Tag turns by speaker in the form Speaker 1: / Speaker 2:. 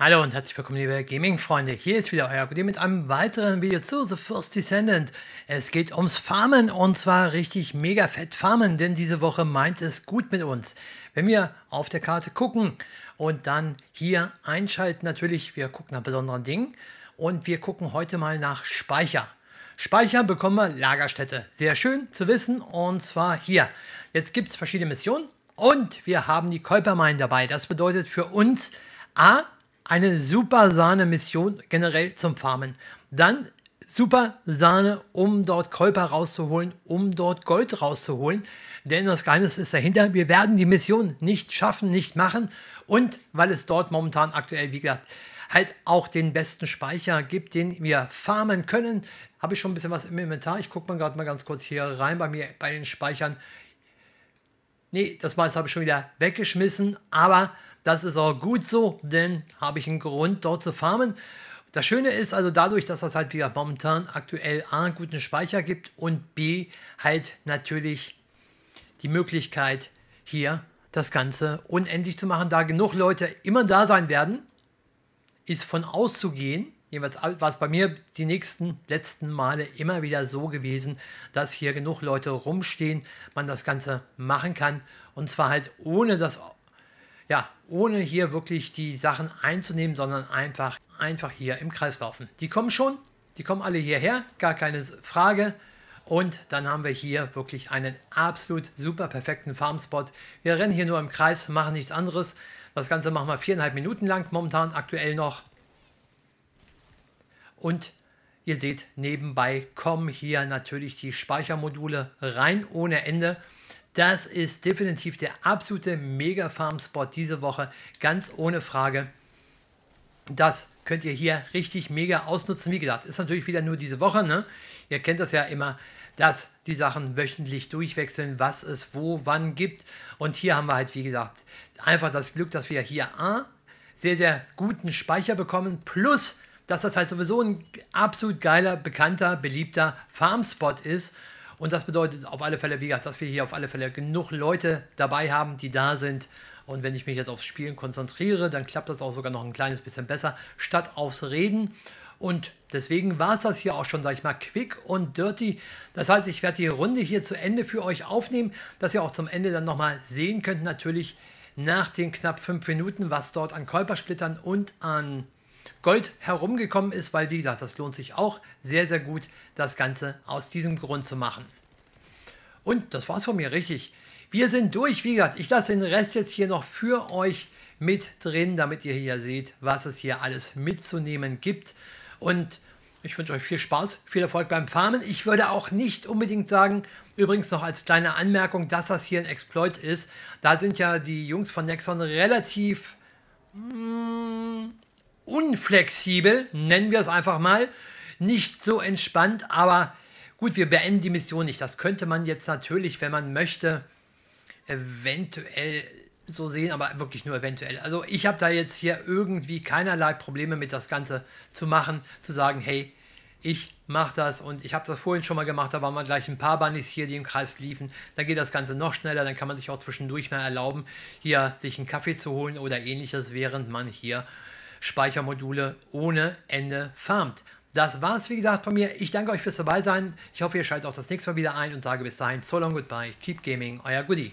Speaker 1: Hallo und herzlich willkommen, liebe Gaming-Freunde. Hier ist wieder euer Goodie mit einem weiteren Video zu The First Descendant. Es geht ums Farmen und zwar richtig mega fett farmen, denn diese Woche meint es gut mit uns. Wenn wir auf der Karte gucken und dann hier einschalten, natürlich, wir gucken nach besonderen Dingen und wir gucken heute mal nach Speicher. Speicher bekommen wir Lagerstätte. Sehr schön zu wissen und zwar hier. Jetzt gibt es verschiedene Missionen und wir haben die Kolpermine dabei. Das bedeutet für uns A, eine super Sahne-Mission generell zum Farmen. Dann super Sahne, um dort Kolper rauszuholen, um dort Gold rauszuholen. Denn das Geheimnis ist dahinter, wir werden die Mission nicht schaffen, nicht machen. Und weil es dort momentan aktuell, wie gesagt, halt auch den besten Speicher gibt, den wir farmen können, habe ich schon ein bisschen was im Inventar. Ich gucke mal gerade mal ganz kurz hier rein bei mir bei den Speichern. Nee, das meiste habe ich schon wieder weggeschmissen, aber das ist auch gut so, denn habe ich einen Grund dort zu farmen. Das Schöne ist also dadurch, dass das halt wieder momentan aktuell A, einen guten Speicher gibt und B, halt natürlich die Möglichkeit hier das Ganze unendlich zu machen, da genug Leute immer da sein werden, ist von auszugehen, jedenfalls war es bei mir die nächsten letzten Male immer wieder so gewesen, dass hier genug Leute rumstehen, man das Ganze machen kann und zwar halt ohne das ja, ohne hier wirklich die Sachen einzunehmen, sondern einfach, einfach hier im Kreis laufen. Die kommen schon, die kommen alle hierher, gar keine Frage. Und dann haben wir hier wirklich einen absolut super perfekten Farmspot. Wir rennen hier nur im Kreis, machen nichts anderes. Das Ganze machen wir viereinhalb Minuten lang, momentan aktuell noch. Und ihr seht, nebenbei kommen hier natürlich die Speichermodule rein ohne Ende. Das ist definitiv der absolute Mega-Farm-Spot diese Woche, ganz ohne Frage. Das könnt ihr hier richtig mega ausnutzen. Wie gesagt, ist natürlich wieder nur diese Woche. Ne? Ihr kennt das ja immer, dass die Sachen wöchentlich durchwechseln, was es wo, wann gibt. Und hier haben wir halt, wie gesagt, einfach das Glück, dass wir hier A, sehr, sehr guten Speicher bekommen, plus, dass das halt sowieso ein absolut geiler, bekannter, beliebter Farmspot ist. Und das bedeutet auf alle Fälle, wie gesagt, dass wir hier auf alle Fälle genug Leute dabei haben, die da sind. Und wenn ich mich jetzt aufs Spielen konzentriere, dann klappt das auch sogar noch ein kleines bisschen besser, statt aufs Reden. Und deswegen war es das hier auch schon, sag ich mal, quick und dirty. Das heißt, ich werde die Runde hier zu Ende für euch aufnehmen, dass ihr auch zum Ende dann nochmal sehen könnt, natürlich nach den knapp fünf Minuten, was dort an Kolpersplittern und an Gold herumgekommen ist, weil wie gesagt, das lohnt sich auch sehr, sehr gut, das Ganze aus diesem Grund zu machen. Und das war's von mir, richtig. Wir sind durch, wie gesagt, ich lasse den Rest jetzt hier noch für euch mit drin, damit ihr hier seht, was es hier alles mitzunehmen gibt. Und ich wünsche euch viel Spaß, viel Erfolg beim Farmen. Ich würde auch nicht unbedingt sagen, übrigens noch als kleine Anmerkung, dass das hier ein Exploit ist. Da sind ja die Jungs von Nexon relativ... Hmm, unflexibel, nennen wir es einfach mal, nicht so entspannt, aber gut, wir beenden die Mission nicht. Das könnte man jetzt natürlich, wenn man möchte, eventuell so sehen, aber wirklich nur eventuell. Also ich habe da jetzt hier irgendwie keinerlei Probleme mit das Ganze zu machen, zu sagen, hey, ich mache das und ich habe das vorhin schon mal gemacht, da waren wir gleich ein paar Bunnies hier, die im Kreis liefen. Dann geht das Ganze noch schneller, dann kann man sich auch zwischendurch mal erlauben, hier sich einen Kaffee zu holen oder ähnliches, während man hier Speichermodule ohne Ende farmt. Das war's, wie gesagt, von mir. Ich danke euch fürs dabei sein. Ich hoffe, ihr schaltet auch das nächste Mal wieder ein und sage bis dahin so long goodbye. Keep gaming, euer Goodie.